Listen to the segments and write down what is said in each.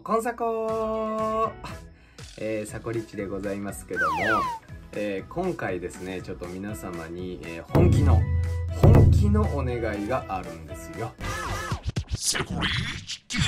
コンサコえー、サコリッチでございますけども、えー、今回ですね、ちょっと皆様に、えー、本気の、本気のお願いがあるんですよ。サコリッチ TV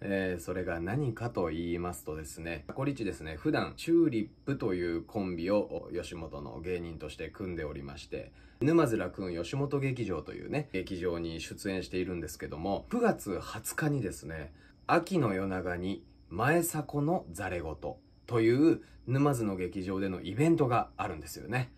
えー、それが何かと言いますとですね、コリッチですね、普段チューリップというコンビを吉本の芸人として組んでおりまして、沼津楽雲吉本劇場というね、劇場に出演しているんですけども、9月20日にですね、秋の夜長に前迫のザレ言という沼津の劇場でのイベントがあるんですよね。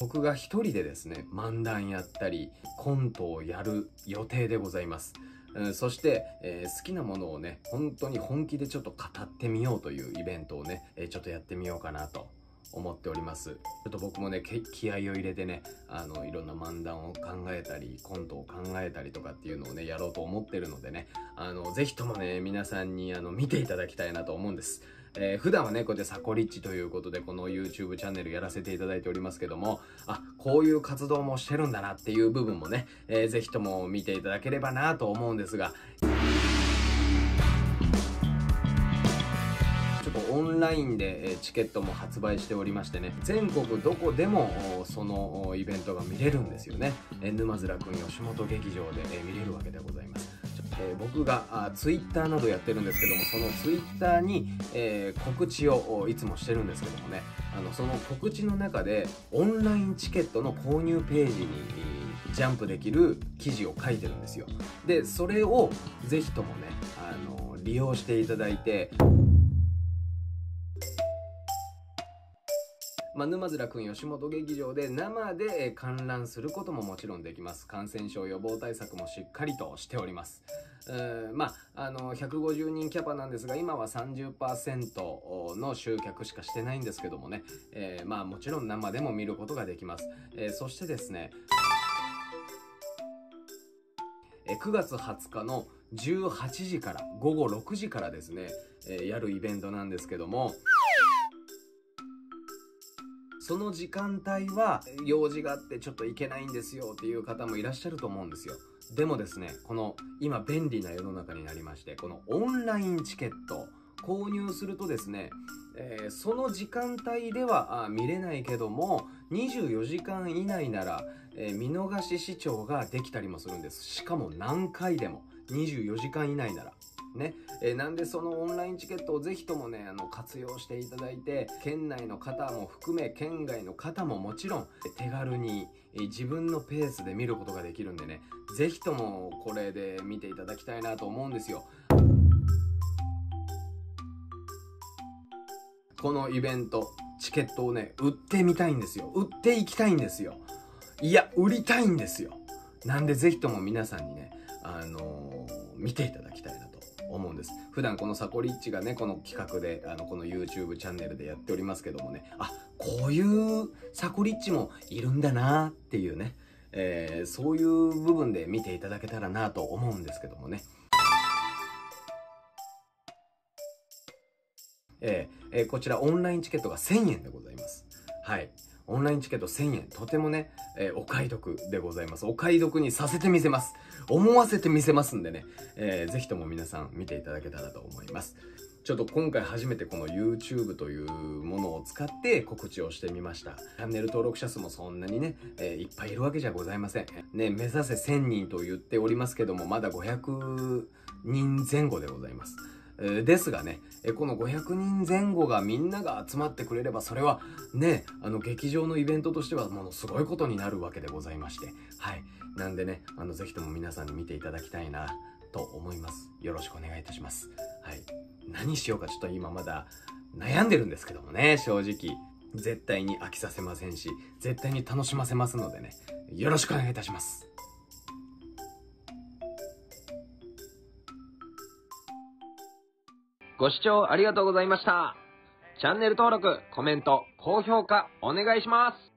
僕が一人でですね、漫談やったり、コントをやる予定でございます。うん、そして、えー、好きなものをね、本当に本気でちょっと語ってみようというイベントをね、えー、ちょっとやってみようかなと思っております。ちょっと僕もね、気合を入れてね、あの、いろんな漫談を考えたり、コントを考えたりとかっていうのをね、やろうと思ってるのでね、あの、ぜひともね、皆さんにあの、見ていただきたいなと思うんです。えー、普段はね、こうやってサコリッチということで、この YouTube チャンネルやらせていただいておりますけども、あ、こういう活動もしてるんだなっていう部分もね、えー、ぜひとも見ていただければなと思うんですが、ラインでチケットも発売しておりましてね、全国どこでもそのイベントが見れるんですよね。沼津楽吉本劇場で見れるわけでございます。え、僕があツイッターなどやってるんですけどもそのツイッターに、えー、告知をいつもしてるんですけどもねあのその告知の中でオンラインチケットの購入ページにジャンプできる記事を書いてるんですよでそれをぜひともねあの利用していただいてまあ、沼津楽君吉本劇場で生で観覧することももちろんできます。感染症予防対策もしっかりとしております。まあ、あの、150人キャパなんですが、今は30%の集客しかしてないんですけどもね、えー、まあ、もちろん生でも見ることができます。えー、そしてですね、9月20日の18時から午後6時からですね、えー、やるイベントなんですけども、その時間帯は用事があってちょっと行けないんですよっていう方もいらっしゃると思うんですよ。でもですね、この今便利な世の中になりまして、このオンラインチケット購入するとですね、えー、その時間帯では見れないけども、24時間以内なら、えー、見逃し視聴ができたりもするんです。しかも何回でも。24時間以内なら。ね。えー、なんでそのオンラインチケットをぜひともね、あの、活用していただいて、県内の方も含め、県外の方ももちろん、手軽に、え自分のペースで見ることができるんでね、ぜひともこれで見ていただきたいなと思うんですよ。このイベント、チケットをね、売ってみたいんですよ。売っていきたいんですよ。いや、売りたいんですよ。なんでぜひとも皆さんにね、あのー、見ていただきたいなと思うんです。普段このサコリッチがね、この企画で、あの、この YouTube チャンネルでやっておりますけどもね、あ、こういうサコリッチもいるんだなっていうね、えー、そういう部分で見ていただけたらなと思うんですけどもね。えー、えー、こちらオンラインチケットが1000円でございます。はい。オンラインチケット1000円。とてもね、えー、お買い得でございます。お買い得にさせてみせます。思わせてみせますんでね、えー、ぜひとも皆さん見ていただけたらと思います。ちょっと今回初めてこの YouTube というものを使って告知をしてみました。チャンネル登録者数もそんなにね、えー、いっぱいいるわけじゃございません。ね、目指せ1000人と言っておりますけども、まだ500人前後でございます。ですがね、この500人前後がみんなが集まってくれれば、それはね、あの劇場のイベントとしてはものすごいことになるわけでございまして、はい。なんでね、あの、ぜひとも皆さんに見ていただきたいな、と思います。よろしくお願いいたします。はい。何しようかちょっと今まだ悩んでるんですけどもね、正直。絶対に飽きさせませんし、絶対に楽しませますのでね、よろしくお願いいたします。ご視聴ありがとうございました。チャンネル登録、コメント、高評価お願いします。